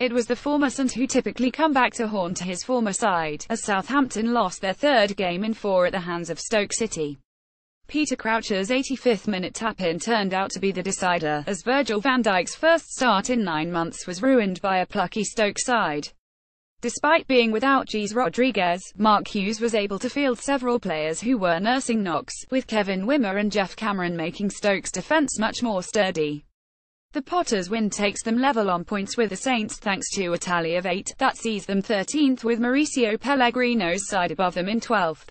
It was the former Saint who typically come back to haunt his former side, as Southampton lost their third game in four at the hands of Stoke City. Peter Crouch's 85th minute tap-in turned out to be the decider, as Virgil van Dijk's first start in nine months was ruined by a plucky Stoke side. Despite being without Jesé Rodriguez, Mark Hughes was able to field several players who were nursing knocks, with Kevin Wimmer and Geoff Cameron making Stoke's defence much more sturdy. The Potters' win takes them level on points with the Saints thanks to a tally of eight, that sees them 13th with Mauricio Pellegrino's side above them in 12th.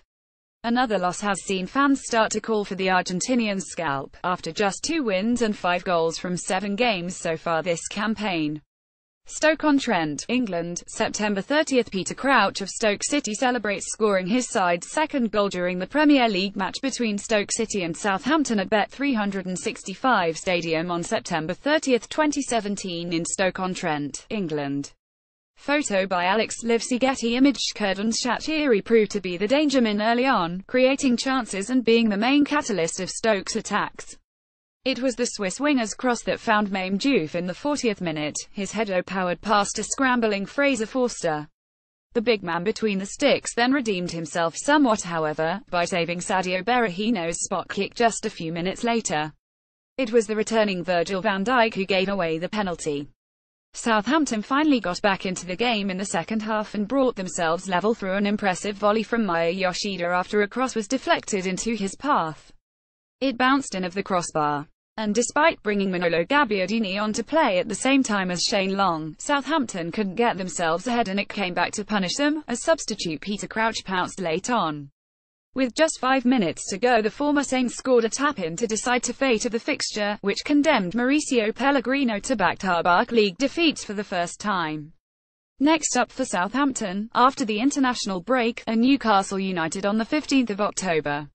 Another loss has seen fans start to call for the Argentinian's scalp, after just two wins and five goals from seven games so far this campaign. Stoke-on-Trent, England, September 30. Peter Crouch of Stoke City celebrates scoring his side's second goal during the Premier League match between Stoke City and Southampton at Bet365 Stadium on September 30, 2017 in Stoke-on-Trent, England. Photo by Alex Livesey Getty image Xherdan Shaqiri proved to be the danger dangerman early on, creating chances and being the main catalyst of Stoke's attacks. It was the Swiss winger's cross that found Mame Diouf in the 40th minute, his header-powered past a scrambling Fraser Forster. The big man between the sticks then redeemed himself somewhat however, by saving Saido Berahino's spot kick just a few minutes later. It was the returning Virgil van Dijk who gave away the penalty. Southampton finally got back into the game in the second half and brought themselves level through an impressive volley from Maya Yoshida after a cross was deflected into his path. It bounced in of the crossbar. And despite bringing Manolo Gabbiadini on to play at the same time as Shane Long, Southampton couldn't get themselves ahead and it came back to punish them, as substitute Peter Crouch pounced late on. With just five minutes to go the former Saints scored a tap-in to decide the fate of the fixture, which condemned Mauricio Pellegrino to back-to-back league defeats for the first time. Next up for Southampton, after the international break, are Newcastle United on the 15th of October.